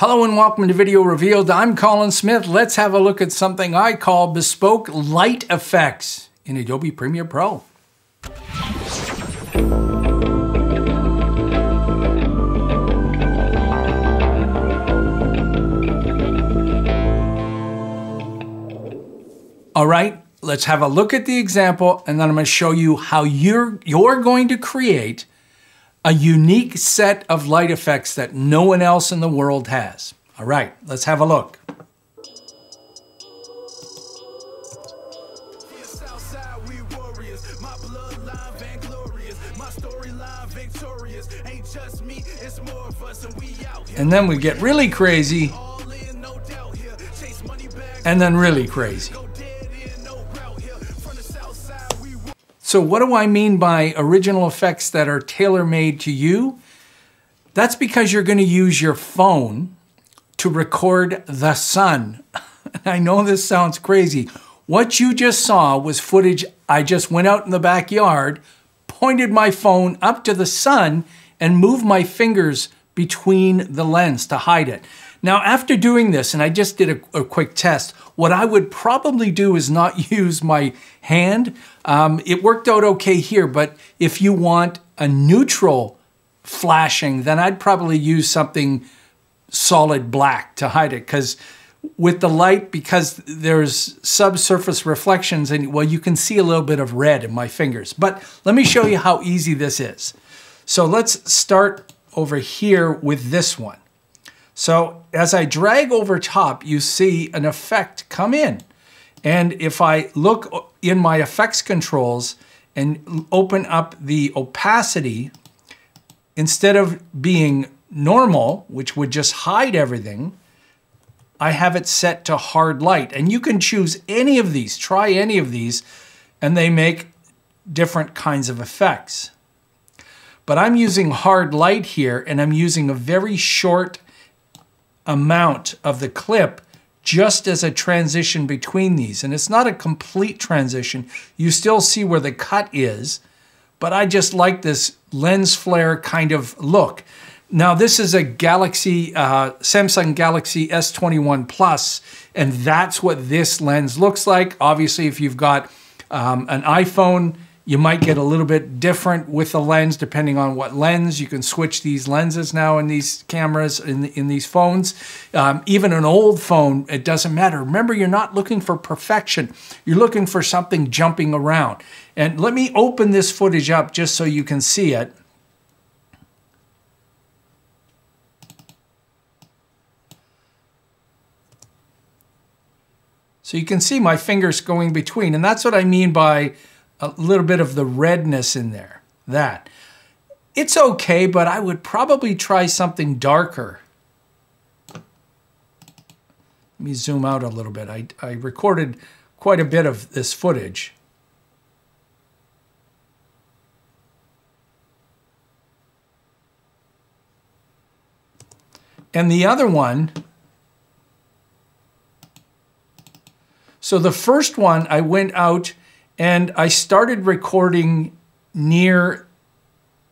Hello and welcome to Video Revealed. I'm Colin Smith. Let's have a look at something I call bespoke light effects in Adobe Premiere Pro. All right, let's have a look at the example and then I'm going to show you how you're, you're going to create a unique set of light effects that no one else in the world has. All right, let's have a look. And then we get really crazy, and then really crazy. So what do I mean by original effects that are tailor-made to you? That's because you're going to use your phone to record the sun. I know this sounds crazy. What you just saw was footage I just went out in the backyard, pointed my phone up to the sun, and moved my fingers between the lens to hide it. Now, after doing this, and I just did a, a, quick test, what I would probably do is not use my hand. Um, it worked out okay here, but if you want a neutral flashing, then I'd probably use something solid black to hide it because with the light, because there's subsurface reflections and well, you can see a little bit of red in my fingers. But let me show you how easy this is. So let's start over here with this one. So as I drag over top, you see an effect come in. And if I look in my effects controls and open up the opacity, instead of being normal, which would just hide everything, I have it set to hard light. And you can choose any of these, try any of these, and they make different kinds of effects. But I'm using hard light here, and I'm using a very short amount of the clip just as a transition between these. And it's not a complete transition. You still see where the cut is, but I just like this lens flare kind of look. Now this is a Galaxy, uh, Samsung Galaxy S21 Plus, and that's what this lens looks like. Obviously, if you've got um, an iPhone, you might get a little bit different with the lens depending on what lens. You can switch these lenses now in these cameras, in, the, in these phones. Um, even an old phone, it doesn't matter. Remember, you're not looking for perfection. You're looking for something jumping around. And let me open this footage up just so you can see it. So you can see my fingers going between. And that's what I mean by a little bit of the redness in there. That. It's okay, but I would probably try something darker. Let me zoom out a little bit. I, I recorded quite a bit of this footage. And the other one, so the first one I went out and I started recording near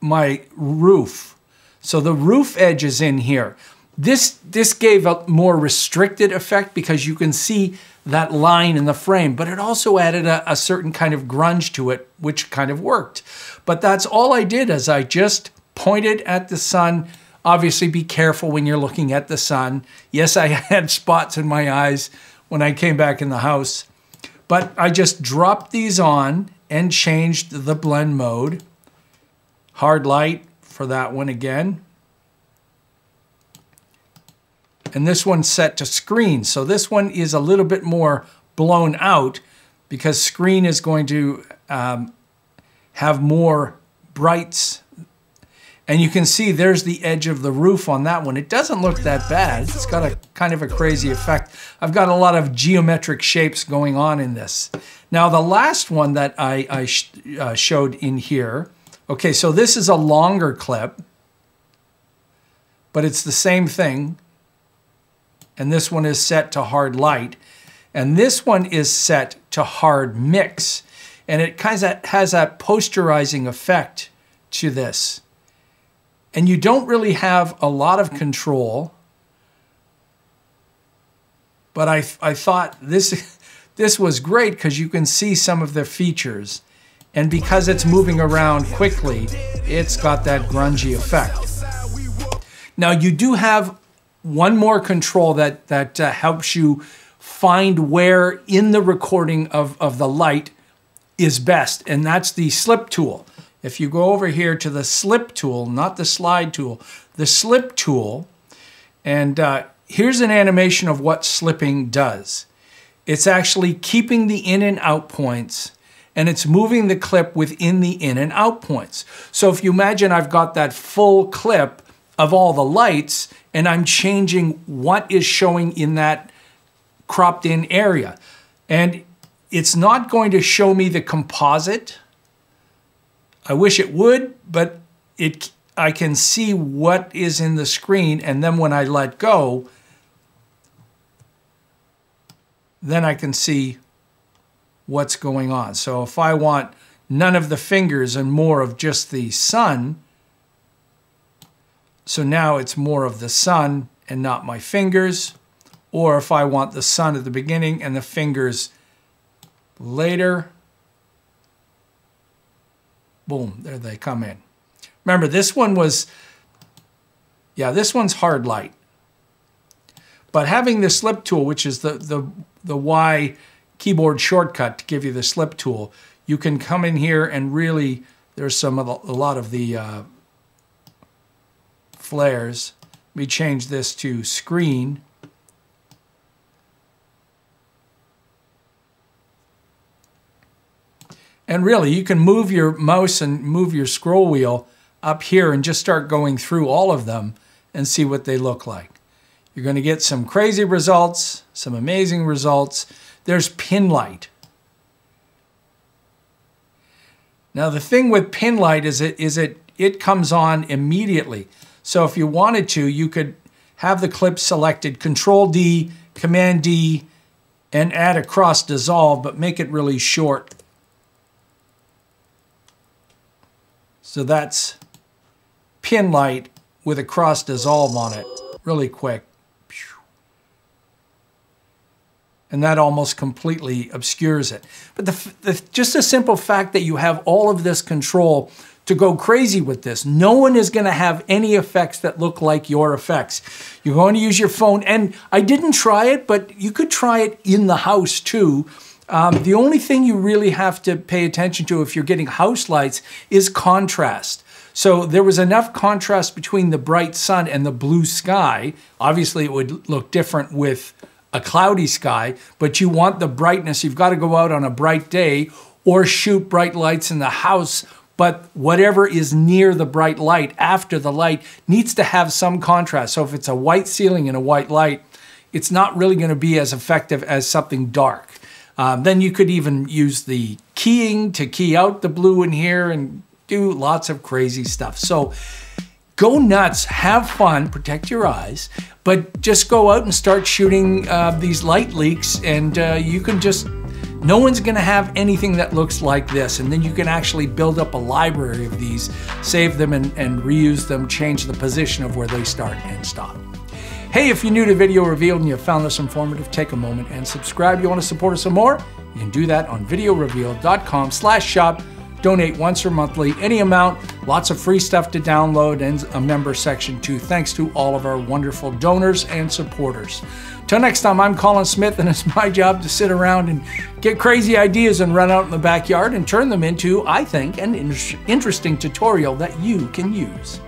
my roof. So the roof edge is in here. This, this gave a more restricted effect because you can see that line in the frame, but it also added a, a certain kind of grunge to it, which kind of worked. But that's all I did as I just pointed at the sun. Obviously be careful when you're looking at the sun. Yes, I had spots in my eyes when I came back in the house. But I just dropped these on and changed the blend mode. Hard light for that one again. And this one's set to screen. So this one is a little bit more blown out because screen is going to um, have more brights and you can see there's the edge of the roof on that one. It doesn't look that bad. It's got a kind of a crazy effect. I've got a lot of geometric shapes going on in this. Now the last one that I, I sh uh, showed in here, okay, so this is a longer clip, but it's the same thing. And this one is set to hard light. And this one is set to hard mix. And it kind of has that posterizing effect to this and you don't really have a lot of control but I, I thought this, this was great because you can see some of the features. And because it's moving around quickly, it's got that grungy effect. Now you do have one more control that, that uh, helps you find where in the recording of, of the light is best, and that's the slip tool. If you go over here to the slip tool, not the slide tool, the slip tool, and uh, here's an animation of what slipping does. It's actually keeping the in and out points and it's moving the clip within the in and out points. So if you imagine I've got that full clip of all the lights and I'm changing what is showing in that cropped in area. And it's not going to show me the composite. I wish it would, but it I can see what is in the screen and then when I let go, then I can see what's going on. So if I want none of the fingers and more of just the sun, so now it's more of the sun and not my fingers. Or if I want the sun at the beginning and the fingers later, boom, there they come in. Remember, this one was, yeah, this one's hard light. But having the slip tool, which is the, the, the Y keyboard shortcut to give you the slip tool, you can come in here and really, there's some of the, a lot of the uh, flares. Let me change this to screen. And really, you can move your mouse and move your scroll wheel up here and just start going through all of them and see what they look like. You're going to get some crazy results, some amazing results. There's pin light. Now the thing with pin light is it is it it comes on immediately. So if you wanted to, you could have the clip selected, Control D, Command D, and add a cross dissolve, but make it really short. So that's pin light with a cross dissolve on it, really quick. and that almost completely obscures it. But the, the, just a simple fact that you have all of this control to go crazy with this. No one is going to have any effects that look like your effects. You're going to use your phone, and I didn't try it, but you could try it in the house too. Um, the only thing you really have to pay attention to if you're getting house lights is contrast. So there was enough contrast between the bright sun and the blue sky. Obviously, it would look different with a cloudy sky, but you want the brightness. You've got to go out on a bright day or shoot bright lights in the house. But whatever is near the bright light, after the light, needs to have some contrast. So if it's a white ceiling and a white light, it's not really going to be as effective as something dark. Um, then you could even use the keying to key out the blue in here and do lots of crazy stuff. So go nuts, have fun, protect your eyes, but just go out and start shooting uh, these light leaks, and uh, you can just. No one's going to have anything that looks like this, and then you can actually build up a library of these, save them and, and reuse them, change the position of where they start and stop. Hey, if you're new to Video Revealed and you found this informative, take a moment and subscribe. You want to support us some more? You can do that on videorevealed.com slash shop Donate once or monthly, any amount. Lots of free stuff to download and a member section too. Thanks to all of our wonderful donors and supporters. Till next time, I'm Colin Smith, and it's my job to sit around and get crazy ideas and run out in the backyard and turn them into, I think, an interesting tutorial that you can use.